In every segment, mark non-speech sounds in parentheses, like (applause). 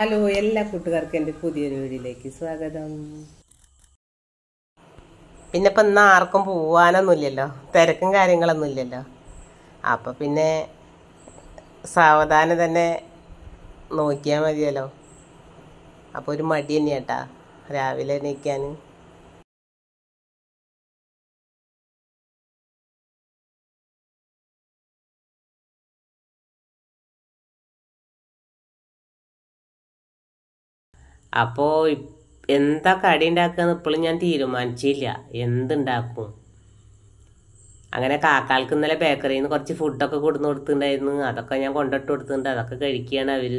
Hello എല്ലാ കൂട്ടുകാർക്കും എന്റെ പുതിയൊരു വീഡിയോയിലേക്ക് സ്വാഗതം. പിന്നെ ഇപ്പം ഇന്ന് ആർക്കും പോവാനൊന്നുമില്ലല്ലോ തിരക്കും കാര്യങ്ങളൊന്നും ഇല്ലല്ലോ. അപ്പം പിന്നെ സാവധാനം തന്നെ നോക്കിയാൽ മതിയല്ലോ. അപ്പോൾ ഒരു മടി തന്നെയാട്ടാ രാവിലെ എണീക്കാൻ അപ്പോൾ എന്താ കടി ഉണ്ടാക്കുകയെന്ന് ഇപ്പോഴും ഞാൻ തീരുമാനിച്ചില്ല. എന്തുണ്ടാക്കും? അങ്ങനെ കാക്കാൾക്ക് ഇന്നലെ ബേക്കറിയിൽ നിന്ന് കുറച്ച് ഫുഡൊക്കെ കൊടുന്നു കൊടുത്തിട്ടുണ്ടായിരുന്നു അതൊക്കെ ഞാൻ കൊണ്ടിട്ട് കൊടുത്തിട്ടുണ്ട്. അതൊക്കെ കഴിക്കുകയാണ് അവർ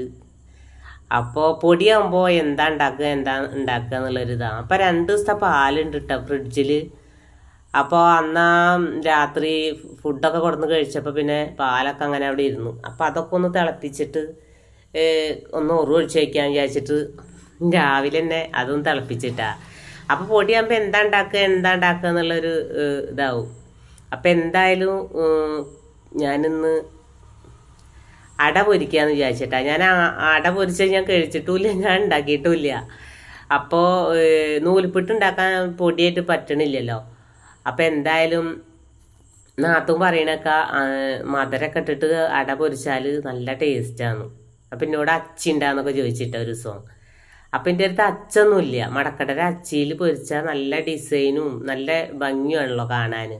അപ്പോൾ പൊടിയാകുമ്പോൾ എന്താ ഉണ്ടാക്കുക എന്താ ഉണ്ടാക്കുക എന്നുള്ളൊരിതാണ് അപ്പോൾ രണ്ട് ദിവസത്തെ പാലുണ്ട് കേട്ടോ ഫ്രിഡ്ജിൽ അപ്പോൾ അന്നാ രാത്രി ഫുഡൊക്കെ കൊടുന്ന് കഴിച്ചപ്പോൾ പിന്നെ പാലൊക്കെ അങ്ങനെ അവിടെ ഇരുന്നു. അപ്പോൾ അതൊക്കെ ഒന്ന് തിളപ്പിച്ചിട്ട് ഒന്ന് ഉറു ഒഴിച്ച് വയ്ക്കാൻ വിചാരിച്ചിട്ട് രാവിലെ തന്നെ അതും തിളപ്പിച്ചിട്ടാ. അപ്പോൾ പൊടിയാകുമ്പോൾ എന്താ ഉണ്ടാക്കുക എന്താ ഉണ്ടാക്കുക എന്നുള്ളൊരു ഇതാവും. അപ്പം എന്തായാലും ഞാനിന്ന് അട പൊരിക്കാന്ന് വിചാരിച്ചിട്ടാ. ഞാൻ അട പൊരിച്ച ഞാൻ കഴിച്ചിട്ടുമില്ല ഞാൻ ഉണ്ടാക്കിയിട്ടുമില്ല അപ്പോൾ നൂൽപ്പിട്ട് ഉണ്ടാക്കാൻ പൊടിയായിട്ട് പറ്റണില്ലല്ലോ. അപ്പം എന്തായാലും നാത്തും പറയണൊക്കെ മധുരമൊക്കെ ഇട്ടിട്ട് അട പൊരിച്ചാൽ നല്ല ടേസ്റ്റാണ് അപ്പം എന്നോട് അച്ചി ഉണ്ടാന്നൊക്കെ ചോദിച്ചിട്ട ഒരു ദിവസം. അപ്പം എന്റെ അടുത്ത് അച്ചൊന്നുമില്ല. മടക്കടര അച്ചിയിൽ പൊരിച്ചാൽ നല്ല ഡിസൈനും നല്ല ഭംഗിയാണല്ലോ കാണാൻ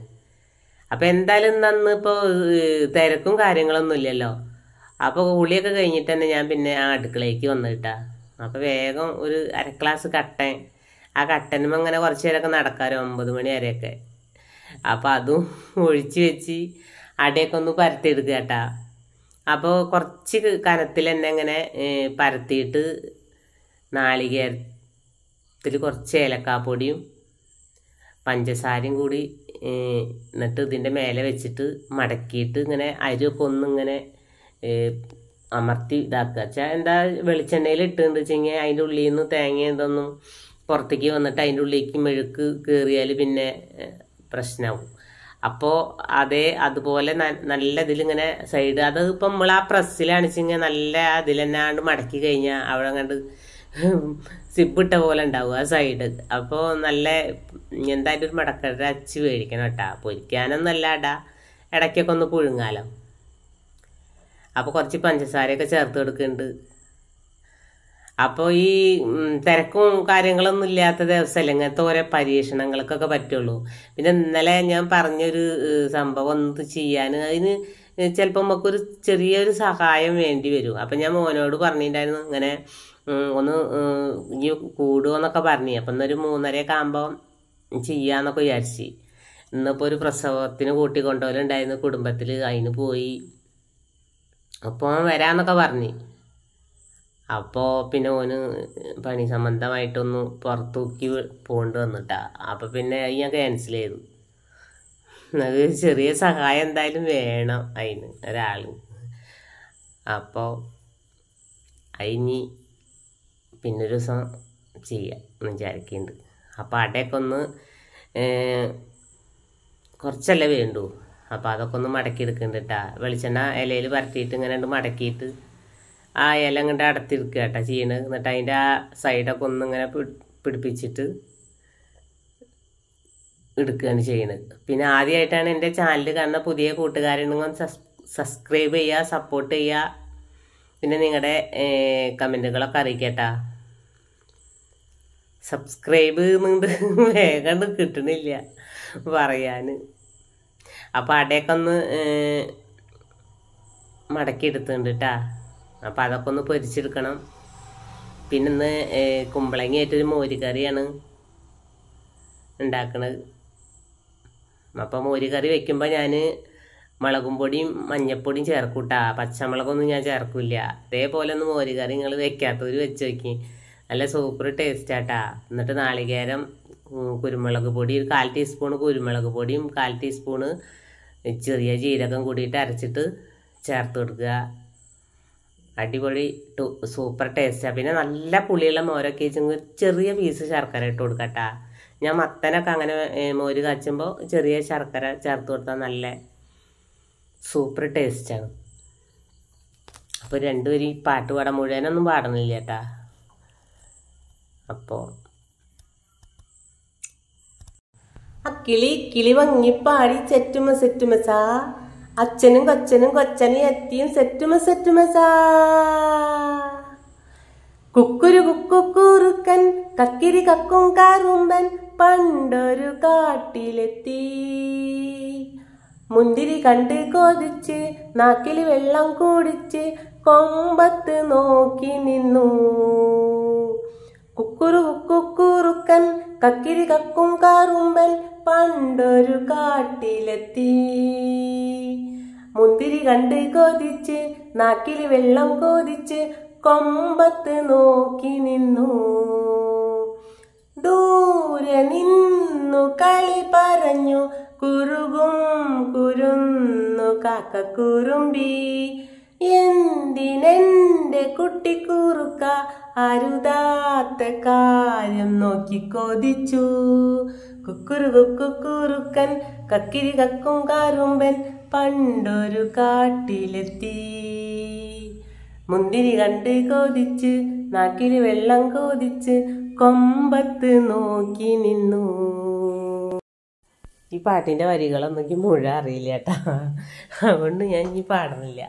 അപ്പം എന്തായാലും നന്ന് ഇപ്പോൾ തിരക്കും കാര്യങ്ങളൊന്നും ഇല്ലല്ലോ. അപ്പോൾ കുളിയൊക്കെ കഴിഞ്ഞിട്ട് തന്നെ ഞാൻ പിന്നെ ആ അടുക്കളയ്ക്ക് വന്നിട്ടാ അപ്പോൾ വേഗം ഒരു അര ക്ലാസ് കട്ടൻ. ആ കട്ടനും അങ്ങനെ കുറച്ച് നേരമൊക്കെ നടക്കാറ് ഒമ്പത് മണി വരെയൊക്കെ. അപ്പോൾ അതും ഒഴിച്ച് വെച്ച് അടയൊക്കെ ഒന്ന് പരത്തിയെടുക്കുക കേട്ടാ. അപ്പോൾ കുറച്ച് കനത്തിൽ തന്നെ അങ്ങനെ പരത്തിയിട്ട് നാളികേരത്തിൽ കുറച്ച് ഏലക്കാപ്പൊടിയും പഞ്ചസാരയും കൂടി എന്നിട്ട് ഇതിന്റെ മേലെ വെച്ചിട്ട് മടക്കിയിട്ട് ഇങ്ങനെ അരിയൊക്കെ ഒന്നിങ്ങനെ അമർത്തി ഇതാക്കുക. വെച്ചാൽ എന്താ വെളിച്ചെണ്ണയിൽ ഇട്ടുകൊണ്ട് വെച്ചെങ്കിൽ അതിന്റെ ഉള്ളിൽ നിന്ന് തേങ്ങ ഇതൊന്നും പുറത്തേക്ക് വന്നിട്ട് അതിന്റെ ഉള്ളിലേക്ക് മെഴുക്ക് കയറിയാൽ പിന്നെ പ്രശ്നമാവും അപ്പോൾ അതേ അതുപോലെ നല്ല ഇതിലിങ്ങനെ സൈഡ് അത് ഇപ്പം നമ്മൾ ആ പ്രസ്സിലാണിച്ചെങ്കിൽ നല്ല അതിലെന്നാണ്ട് മടക്കി കഴിഞ്ഞാൽ അവിടെ കണ്ട് സിബിട്ട പോലെ ഉണ്ടാവും ആ സൈഡ് അപ്പോൾ നല്ല എന്തായാലും ഒരു മടക്കട അച്ച് മേടിക്കണം കേട്ടാ. പൊരിക്കാനൊന്നല്ല ഇടാ ഇടയ്ക്കൊക്കെ ഒന്ന് പുഴുങ്ങാലോ. അപ്പോൾ കുറച്ച് പഞ്ചസാരയൊക്കെ ചേർത്ത് കൊടുക്കുന്നുണ്ട് അപ്പോൾ ഈ തിരക്കും കാര്യങ്ങളൊന്നും ഇല്ലാത്ത ദിവസമല്ല ഇങ്ങനത്തെ ഓരോ പരീക്ഷണങ്ങൾക്കൊക്കെ പറ്റുള്ളൂ. പിന്നെ ഇന്നലെ ഞാൻ പറഞ്ഞൊരു സംഭവം ഒന്ന് ചെയ്യാൻ. അതിന് ചിലപ്പോൾ നമുക്കൊരു ചെറിയൊരു സഹായം വേണ്ടി വരും. അപ്പം ഞാൻ മോനോട് പറഞ്ഞിട്ടുണ്ടായിരുന്നു ഇങ്ങനെ ഒന്ന് ഇനി കൂടുമെന്നൊക്കെ പറഞ്ഞു. അപ്പം എന്നൊരു മൂന്നരയൊക്കെ ആകുമ്പോൾ ചെയ്യാന്നൊക്കെ വിചാരിച്ചു. ഇന്നിപ്പോൾ ഒരു പ്രസവത്തിന് കൂട്ടിക്കൊണ്ടുപോലുണ്ടായിരുന്നു കുടുംബത്തിൽ അതിന് പോയി. അപ്പോൾ വരാമെന്നൊക്കെ പറഞ്ഞു. അപ്പോൾ പിന്നെ ഓന് പണി സംബന്ധമായിട്ടൊന്ന് പുറത്തൂക്കി പോകേണ്ടി വന്നിട്ടാ. അപ്പോൾ പിന്നെ അത് ഞാൻ ക്യാൻസൽ ചെയ്തു. അത് ചെറിയ സഹായം എന്തായാലും വേണം അതിന് ഒരാൾ അപ്പോൾ അതിനി പിന്നൊരു ദിവസം ചെയ്യാം വിചാരിക്കുന്നുണ്ട് അപ്പോൾ അടയൊക്കെ ഒന്ന് കുറച്ചല്ലേ വേണ്ടൂ? അപ്പോൾ അതൊക്കെ ഒന്ന് മടക്കി എടുക്കുന്നുണ്ട് കേട്ടോ വെളിച്ചെണ്ണ ഇലയിൽ പരത്തിയിട്ട് ഇങ്ങനെ മടക്കിയിട്ട് ആ ഇല ഇങ്ങോട്ട് അടത്തിരിക്കുക കേട്ടോ ചെയ്യണത് എന്നിട്ട് അതിന്റെ ആ സൈഡൊക്കെ ഒന്ന് ഇങ്ങനെ പിടി- പിടിപ്പിച്ചിട്ട് എടുക്കുകയാണ് ചെയ്യണത് പിന്നെ ആദ്യമായിട്ടാണ് എന്റെ ചാനൽ കാണുന്ന പുതിയ കൂട്ടുകാരുണ്ടെങ്കിൽ സസ് സബ്സ്ക്രൈബ് ചെയ്യുക സപ്പോർട്ട് ചെയ്യുക. പിന്നെ നിങ്ങളുടെ കമന്റുകളൊക്കെ അറിയിക്കട്ടാ സബ്സ്ക്രൈബ് എന്നുണ്ട്. വേഗം കിട്ടണില്ല പറയാൻ അപ്പോൾ അടയൊക്കെ ഒന്ന് മടക്കി എടുത്തുണ്ട് കേട്ടാ അപ്പം അതൊക്കെ ഒന്ന് പൊരിച്ചെടുക്കണം. പിന്നെ ഇന്ന് കുമ്പളങ്ങയായിട്ടൊരു മോരുകറിയാണ് ഉണ്ടാക്കണത്. അപ്പം മോരുകറി വെക്കുമ്പോൾ ഞാൻ മുളകും പൊടിയും മഞ്ഞപ്പൊടിയും ചേർക്കൂട്ടാ. പച്ചമുളകൊന്നും ഞാൻ ചേർക്കില്ല. അതേപോലെ ഒന്ന് മോരുകറി നിങ്ങൾ വെക്കാത്തവർ വെച്ച് നോക്കി. നല്ല സൂപ്പർ ടേസ്റ്റ് ആട്ടാ. എന്നിട്ട് നാളികേരം കുരുമുളക് പൊടി ഒരു കാൽ ടീസ്പൂൺ കുരുമുളക് പൊടിയും കാൽ ടീസ്പൂണ് ചെറിയ ജീരകം കൂടിയിട്ട് അരച്ചിട്ട് ചേർത്ത് കൊടുക്കുക. അടിപൊളി ടു സൂപ്പർ ടേസ്റ്റാണ് പിന്നെ നല്ല പുളിയുള്ള മോരൊക്കെ വെച്ചെങ്കിൽ ചെറിയ പീസ് ശർക്കര ഇട്ട് കൊടുക്കട്ടാ. ഞാൻ മത്തനൊക്കെ അങ്ങനെ മോര് കാച്ചുമ്പോൾ ചെറിയ ശർക്കര ചേർത്ത് കൊടുത്താൽ നല്ല സൂപ്പർ ടേസ്റ്റാണ് അപ്പോൾ രണ്ടുപേരും ഈ പാട്ട് പാടാൻ മുഴുവനൊന്നും പാടണില്ല ചേട്ടാ അപ്പോൾ ആ കിളി വങ്ങിപ്പാടി ചെറ്റുമ സെറ്റുമസാ അച്ഛനും കൊച്ചനും കൊച്ചനും എത്തിയും സെറ്റുമ സെറ്റുമസാ കുക്കുരു കുക്കുക്കുറുക്കൻ കക്കിരി കക്കും കാറുമ്പൻ പണ്ടൊരു കാട്ടിലെത്തി. മുന്തിരി കണ്ട് കൊതിച്ച് നാക്കിൽ വെള്ളം കുടിച്ച് കൊമ്പത്ത് നോക്കി നിന്നു. കുക്കുരു കുക്കുറുക്കൻ കക്കിരി കക്കും കാറുമ്പൻ പണ്ടൊരു കാട്ടിലെത്തി. മുന്തിരി കണ്ട് കൊതിച്ച് നാക്കിൽ വെള്ളം കൊതിച്ച് കൊമ്പത്ത് നോക്കി നിന്നു. ദൂരെ നിന്നു കളി പറഞ്ഞു കുറുകും കുരുന്നു കാക്ക കുറുമ്പി. എന്തിനെന്റെ കുട്ടിക്കുറുക്ക അരുതാത്ത കാര്യം നോക്കി കൊതിച്ചു. കുക്കുരു കുക്കുറുക്കൻ കക്കിരി കക്കും കാറുമ്പൻ പണ്ടൊരു കാട്ടിലെത്തി. മുന്തിരി കണ്ട് കൊതിച്ച് നാക്കിൽ വെള്ളം കൊതിച്ച് കൊമ്പത്ത് നോക്കി നിന്നു. ഈ പാട്ടിന്റെ വരികളൊന്നും എനിക്ക് മുഴുവൻ അറിയില്ല കേട്ടാ. അതുകൊണ്ട് ഞാൻ ഇനി പാടുന്നില്ല.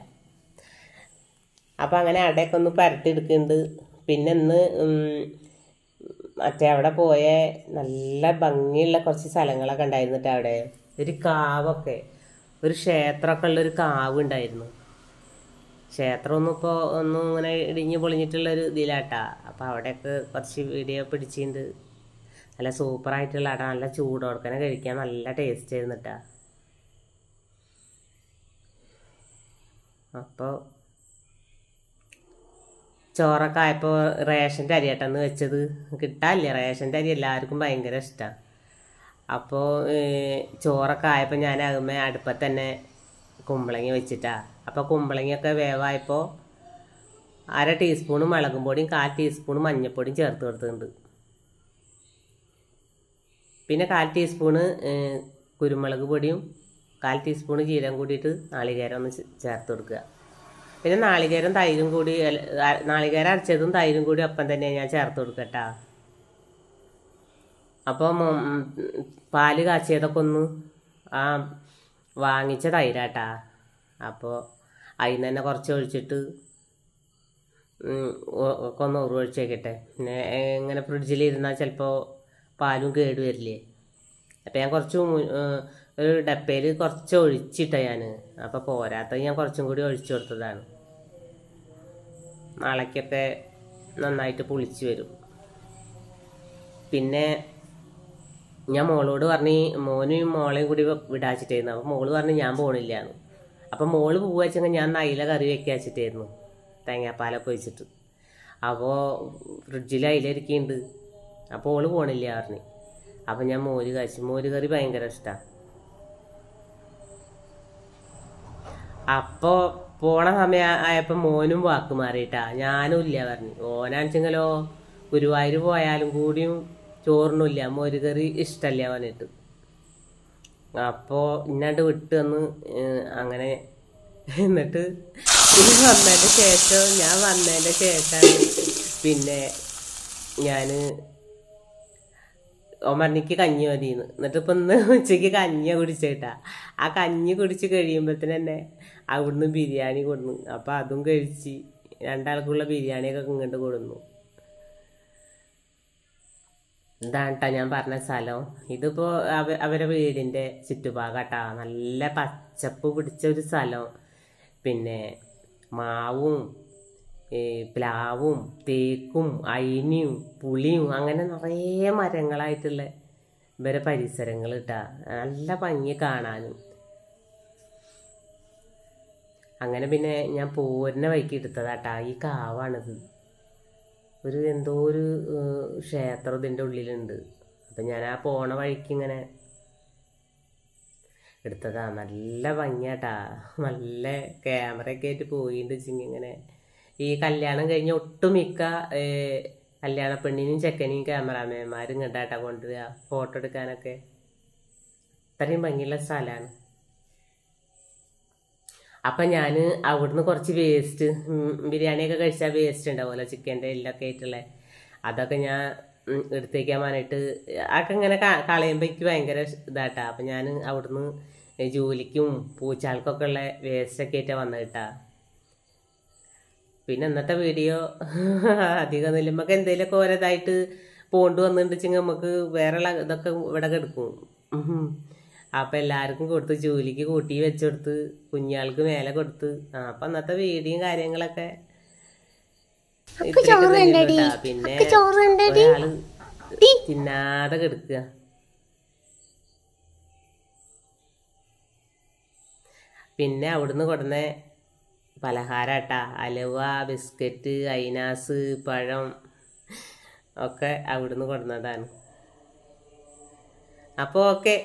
അപ്പം അങ്ങനെ അടയൊക്കെ ഒന്ന് പരട്ടിയെടുക്കുന്നുണ്ട് പിന്നെ ഇന്ന് മറ്റേ അവിടെ പോയ നല്ല ഭംഗിയുള്ള കുറച്ച് സ്ഥലങ്ങളൊക്കെ ഉണ്ടായിരുന്നിട്ട് അവിടെ. ഒരു കാവൊക്കെ. ഒരു ക്ഷേത്രമൊക്കെ ഉള്ളൊരു കാവ് ഉണ്ടായിരുന്നു. ക്ഷേത്രമൊന്നും ഇപ്പോൾ ഒന്നും ഇങ്ങനെ ഇടിഞ്ഞ് പൊളിഞ്ഞിട്ടുള്ളൊരു ഇതിലാട്ടാ. അപ്പോൾ അവിടെയൊക്കെ കുറച്ച് വീഡിയോ പിടിച്ചിട്ടുണ്ട് നല്ല സൂപ്പറായിട്ടുള്ള അട നല്ല ചൂടോടക്കനെ കഴിക്കാൻ നല്ല ടേസ്റ്റ് ആയിരുന്നിട്ടാ അപ്പോൾ ചോറൊക്കെ ആയപ്പോൾ റേഷന്റെ അരിയാട്ടെന്ന് വെച്ചത്. കിട്ടാനില്ല. റേഷന്റെ അരി എല്ലാവർക്കും ഭയങ്കര ഇഷ്ടമാണ് അപ്പോൾ ചോറൊക്കെ ആയപ്പോൾ ഞാൻ അതുമേ അടുപ്പത്ത് തന്നെ കുമ്പളങ്ങി വെച്ചിട്ടാ. അപ്പോൾ കുമ്പളങ്ങിയൊക്കെ വേവായപ്പോൾ അര ടീസ്പൂണ് മുളകും പൊടിയും കാൽ ടീസ്പൂണ് മഞ്ഞൾപ്പൊടിയും ചേർത്ത് കൊടുത്തിട്ടുണ്ട്. പിന്നെ കാൽ ടീസ്പൂണ് കുരുമുളക് പൊടിയും കാൽ ടീസ്പൂണ് ജീരകം കൂടിയിട്ട് നാളികേരം ഒന്ന് ചേർത്ത് കൊടുക്കുക. പിന്നെ നാളികേരം തൈരും കൂടി നാളികേരം അരച്ചതും തൈരും കൂടി ഒപ്പം തന്നെ ഞാൻ ചേർത്ത് കൊടുക്കട്ടാ. അപ്പം പാൽ കാച്ചിയതൊക്കെ ഒന്ന് ആ വാങ്ങിച്ച തൈരാട്ടാ. അപ്പോൾ അതിന് തന്നെ കുറച്ച് ഒഴിച്ചിട്ട് ഒക്കെ ഒന്ന് ഉറവൊഴിച്ച് വെക്കട്ടെ പിന്നെ ഇങ്ങനെ ഫ്രിഡ്ജിലിരുന്നാൽ ചിലപ്പോൾ പാലും കേട് വരില്ലേ. അപ്പം ഞാൻ കുറച്ച് ഒരു ഡപ്പയിൽ കുറച്ച് ഒഴിച്ചിട്ട ഞാൻ അപ്പോൾ പോരാത്ത ഞാൻ കുറച്ചും കൂടി ഒഴിച്ചു കൊടുത്തതാണ്. നാളേക്കൊക്കെ നന്നായിട്ട് പുളിച്ച് വരും. പിന്നെ ഞാൻ മോളോട് പറഞ്ഞ് മോനും മോളെയും കൂടി വിടാച്ചിട്ടായിരുന്നു. അപ്പോൾ മോൾ പറഞ്ഞ് ഞാൻ പോണില്ലായിരുന്നു അപ്പം മോൾ പോവാച്ചെങ്കിൽ വെച്ചെങ്കിൽ ഞാൻ നൈല കറി വെക്കാച്ചിട്ടായിരുന്നു തേങ്ങാപ്പാലൊക്കെ ഒഴിച്ചിട്ട്. അപ്പോൾ ഫ്രിഡ്ജിൽ അയിലിരിക്കുന്നുണ്ട് അപ്പോൾ ഓൾ പോണില്ല പറഞ്ഞ്. അപ്പം ഞാൻ മോര് കാച്ചി. മോര് കറി ഭയങ്കര ഇഷ്ടമാണ് അപ്പോൾ പോണ സമയ ആയപ്പോ മോനും വാക്ക് മാറിയിട്ടാ ഞാനും ഇല്ല പറഞ്ഞു. ഓനാണെച്ചെങ്കിലോ ഗുരുവായൂർ പോയാലും കൂടിയും ചോറിനില്ല. മോര് കറി ഇഷ്ടമല്ല പറഞ്ഞിട്ട് അപ്പോൾ ഇന്നാണ്ട് വിട്ട് വന്ന് അങ്ങനെ എന്നിട്ട് ഇത് വന്നതിന്റെ ശേഷം ഞാൻ വന്നതിന്റെ ശേഷമാണ് പിന്നെ ഞാൻ ഓമരണിക്ക് കഞ്ഞി മതിയെന്ന്. എന്നിട്ട് ഇപ്പം ഇന്ന് (laughs) ഉച്ചയ്ക്ക് കഞ്ഞിയാ കുടിച്ചേട്ടാ. ആ കഞ്ഞി കുടിച്ച് കഴിയുമ്പോഴത്തേന് തന്നെ അവിടുന്ന് ബിരിയാണി കൊടുന്നു. അപ്പം അതും കഴിച്ച് രണ്ടാൾക്കുള്ള ബിരിയാണിയൊക്കെ ഇങ്ങോട്ട് കൊടുന്നു. ഇതാണ് ഞാൻ പറഞ്ഞ സ്ഥലം. ഇതിപ്പോൾ അവ അവരെ വീടിന്റെ ചുറ്റുഭാഗട്ടാ. നല്ല പച്ചപ്പ് പിടിച്ച ഒരു സ്ഥലം. പിന്നെ മാവും പ്ലാവും തേക്കും അയിനിയും പുളിയും അങ്ങനെ നിറയെ മരങ്ങളായിട്ടുള്ള ഇവരെ പരിസരങ്ങൾ ഇട്ടാ. നല്ല ഭംഗി കാണാനും. അങ്ങനെ പിന്നെ ഞാൻ പോരുന്ന വഴിക്ക് എടുത്തതാട്ടാ. ഈ കാവാണിത്. ഒരു എന്തോ ഒരു ക്ഷേത്രം ഇതിന്റെ ഉള്ളിലുണ്ട്. അപ്പം ഞാൻ ആ പോണ വഴിക്ക് ഇങ്ങനെ എടുത്തതാ. നല്ല ഭംഗിയാട്ടാ. നല്ല ക്യാമറയൊക്കെ ആയിട്ട് പോയിട്ട് വെച്ചെങ്കിൽ ഇങ്ങനെ ഈ കല്യാണം കഴിഞ്ഞ ഒട്ടുമിക്ക കല്യാണ പെണ്ണിനും ചെക്കനെയും ക്യാമറാമാൻമാരും കണ്ടാട്ടാ കൊണ്ടുവരിക ഫോട്ടോ എടുക്കാനൊക്കെ. അത്രയും ഭംഗിയുള്ള സ്ഥലമാണ്. അപ്പം ഞാൻ അവിടുന്ന് കുറച്ച് വേസ്റ്റ് ബിരിയാണിയൊക്കെ കഴിച്ചാൽ വേസ്റ്റ് ഉണ്ടാവുമല്ലോ ചിക്കന്റെ എല്ലൊക്കെ ആയിട്ടുള്ള. അതൊക്കെ ഞാൻ എടുത്തേക്കാൻ വേണ്ടിയിട്ട് അതൊക്കെ ഇങ്ങനെ കളയുമ്പോൾ എനിക്ക് ഭയങ്കര ഇതാട്ടാ. അപ്പം ഞാൻ അവിടുന്ന് ജോലിക്കും പൂച്ചാൾക്കൊക്കെ ഉള്ള വേസ്റ്റൊക്കെ ആയിട്ടാണ് വന്നത് കേട്ടാ പിന്നെ ഇന്നത്തെ വീഡിയോ (laughs) അധികം ഒന്നുമില്ല. നമുക്ക് എന്തെങ്കിലുമൊക്കെ ഓരോതായിട്ട് പോണ്ട് വന്നിട്ടുണ്ടെങ്കിൽ നമുക്ക് വേറെ ഇതൊക്കെ ഇവിടെ കിടക്കും. അപ്പം എല്ലാവർക്കും കൊടുത്ത് ജോലിക്ക് കൂട്ടി വെച്ചെടുത്ത് കുഞ്ഞാൾക്ക് മേലെ കൊടുത്ത്. ആ അപ്പം അന്നത്തെ വീഡിയോയും കാര്യങ്ങളൊക്കെ. പിന്നെ ഒരാൾ തിന്നാതെ കിടക്കുക. പിന്നെ അവിടുന്ന് കൊടുന്ന പലഹാരട്ടാ. അലുവ ബിസ്ക്കറ്റ് ഐനാസ് പഴം ഒക്കെ അവിടുന്ന് കൊടുന്നതാണ് അപ്പോൾ ഓക്കെ